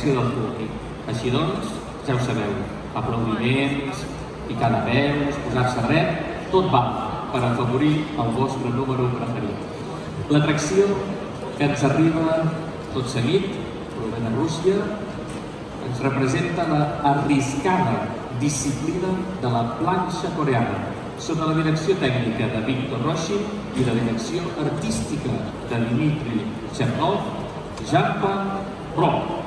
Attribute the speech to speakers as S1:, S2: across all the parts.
S1: reacció del públic. Així doncs, ja ho sabeu, aplaudiments, picar de veus, posar-se dret, tot va per afavorir el vostre número preferit. L'atracció que ens arriba tot seguit, prové de Rússia, ens representa la arriscada disciplina de la planxa coreana, sota la direcció tècnica de Victor Roshi i la direcció artística de Dmitri Chernov, Jampa Pro.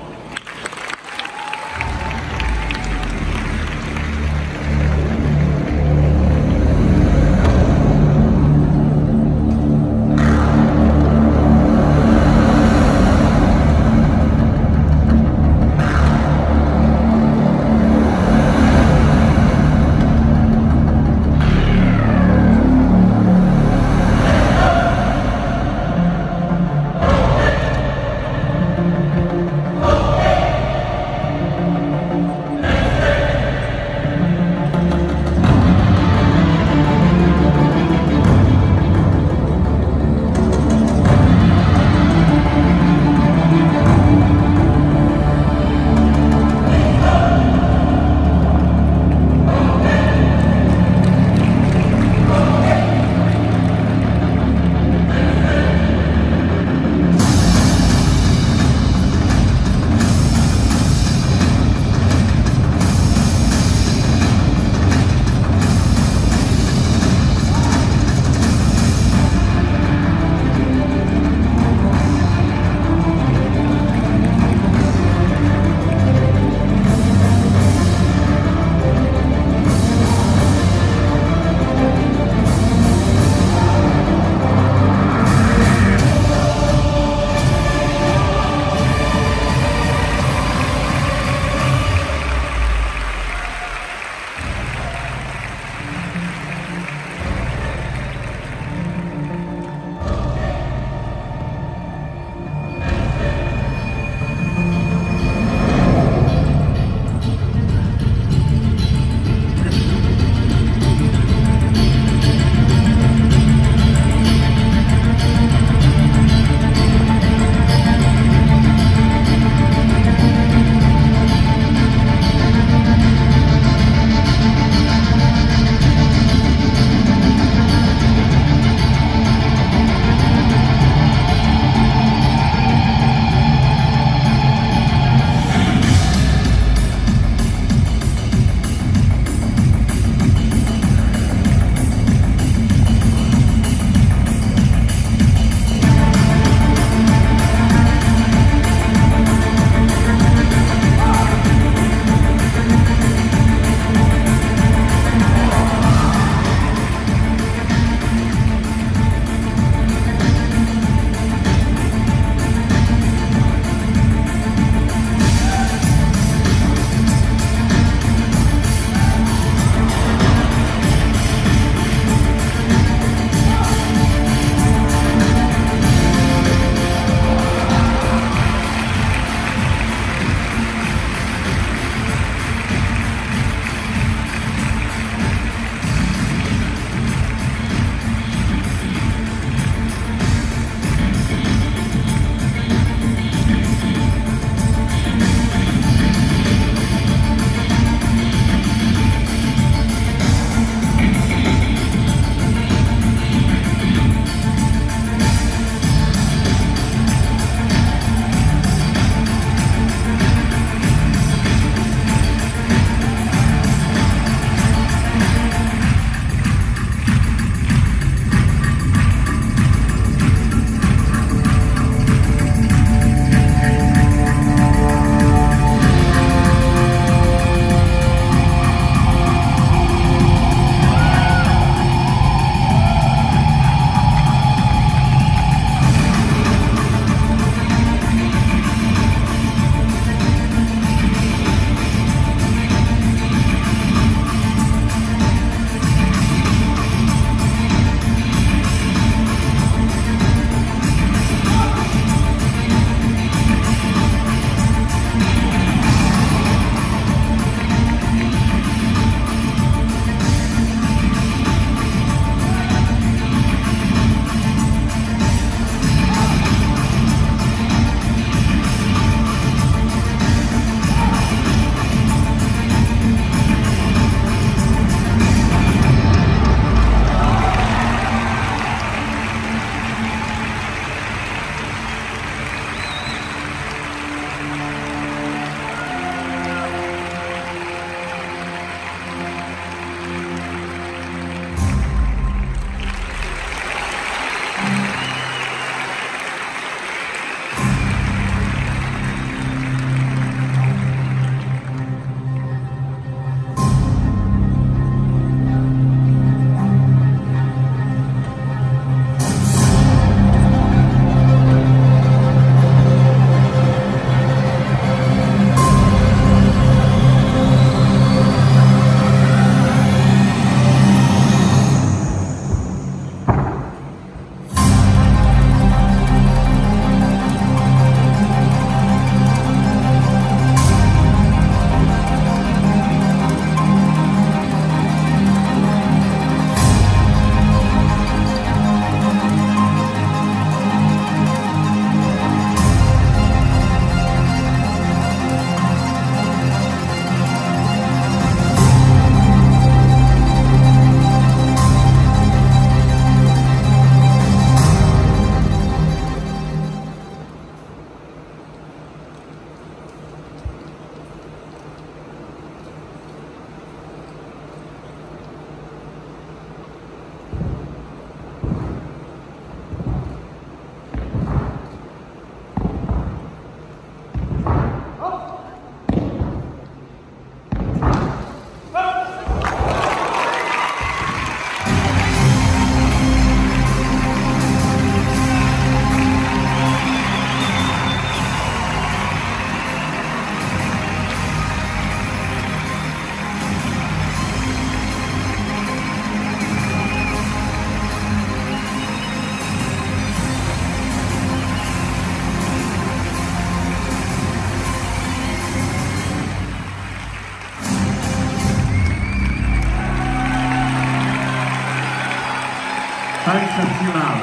S2: Excepcional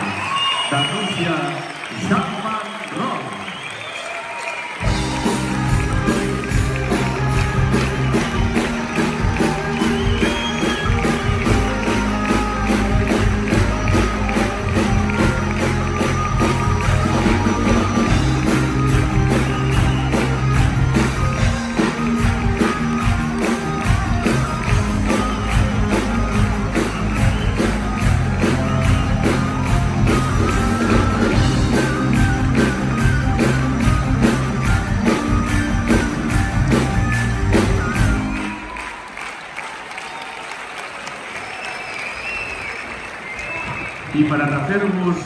S2: de Rússia, Jaume Ros. I para hacermos